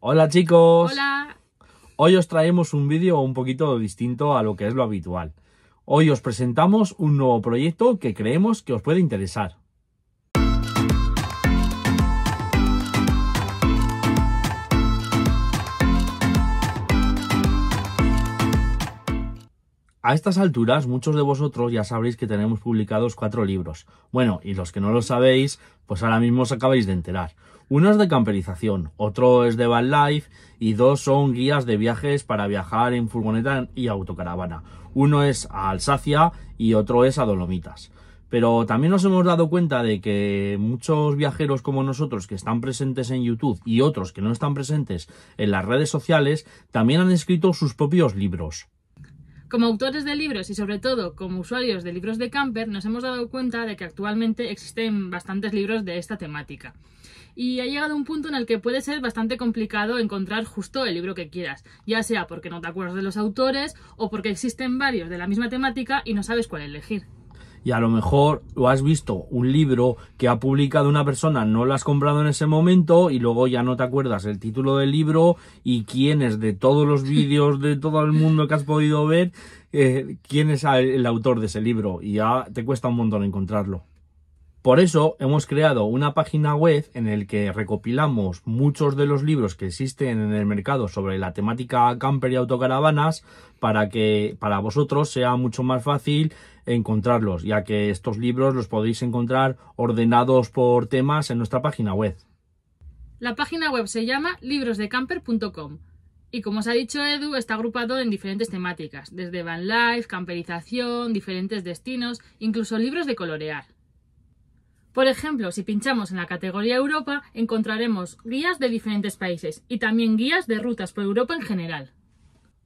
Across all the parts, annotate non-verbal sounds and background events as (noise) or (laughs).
Hola chicos. Hola. Hoy os traemos un vídeo un poquito distinto a lo que es lo habitual. Hoy os presentamos un nuevo proyecto que creemos que os puede interesar. A estas alturas, muchos de vosotros ya sabréis que tenemos publicados cuatro libros. Bueno, y los que no lo sabéis, pues ahora mismo os acabáis de enterar. Uno es de camperización, otro es de van life y dos son guías de viajes para viajar en furgoneta y autocaravana. Uno es a Alsacia y otro es a Dolomitas. Pero también nos hemos dado cuenta de que muchos viajeros como nosotros que están presentes en YouTube y otros que no están presentes en las redes sociales también han escrito sus propios libros. Como autores de libros y sobre todo como usuarios de libros de camper, nos hemos dado cuenta de que actualmente existen bastantes libros de esta temática. Y ha llegado un punto en el que puede ser bastante complicado encontrar justo el libro que quieras, ya sea porque no te acuerdas de los autores o porque existen varios de la misma temática y no sabes cuál elegir y a lo mejor lo has visto un libro que ha publicado una persona, no lo has comprado en ese momento y luego ya no te acuerdas el título del libro y quién es de todos los (laughs) vídeos de todo el mundo que has podido ver, eh, quién es el autor de ese libro y ya te cuesta un montón encontrarlo. Por eso hemos creado una página web en el que recopilamos muchos de los libros que existen en el mercado sobre la temática camper y autocaravanas para que para vosotros sea mucho más fácil encontrarlos, ya que estos libros los podéis encontrar ordenados por temas en nuestra página web. La página web se llama librosdecamper.com y como os ha dicho Edu, está agrupado en diferentes temáticas, desde van life, camperización, diferentes destinos, incluso libros de colorear. Por ejemplo, si pinchamos en la categoría Europa, encontraremos guías de diferentes países y también guías de rutas por Europa en general.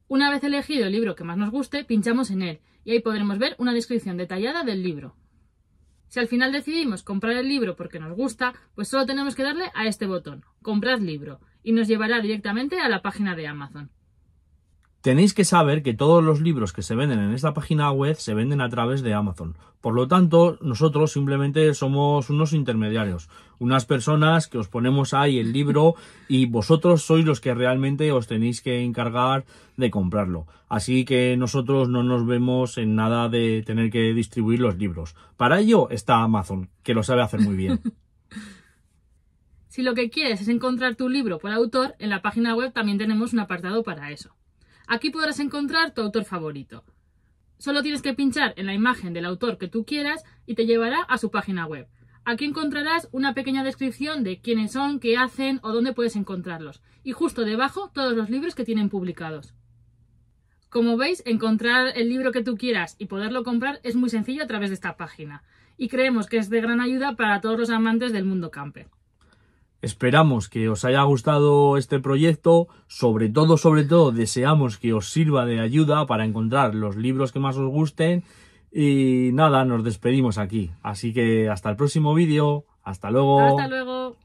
Una vez elegido el libro que más nos guste, pinchamos en él y ahí podremos ver una descripción detallada del libro. Si al final decidimos comprar el libro porque nos gusta, pues solo tenemos que darle a este botón, comprar libro, y nos llevará directamente a la página de Amazon. Tenéis que saber que todos los libros que se venden en esta página web se venden a través de Amazon. Por lo tanto, nosotros simplemente somos unos intermediarios, unas personas que os ponemos ahí el libro y vosotros sois los que realmente os tenéis que encargar de comprarlo. Así que nosotros no nos vemos en nada de tener que distribuir los libros. Para ello está Amazon, que lo sabe hacer muy bien. (laughs) si lo que quieres es encontrar tu libro por autor, en la página web también tenemos un apartado para eso. Aquí podrás encontrar tu autor favorito. Solo tienes que pinchar en la imagen del autor que tú quieras y te llevará a su página web. Aquí encontrarás una pequeña descripción de quiénes son, qué hacen o dónde puedes encontrarlos. Y justo debajo todos los libros que tienen publicados. Como veis, encontrar el libro que tú quieras y poderlo comprar es muy sencillo a través de esta página. Y creemos que es de gran ayuda para todos los amantes del mundo camper. Esperamos que os haya gustado este proyecto, sobre todo, sobre todo, deseamos que os sirva de ayuda para encontrar los libros que más os gusten y nada, nos despedimos aquí. Así que hasta el próximo vídeo, hasta luego. Hasta luego.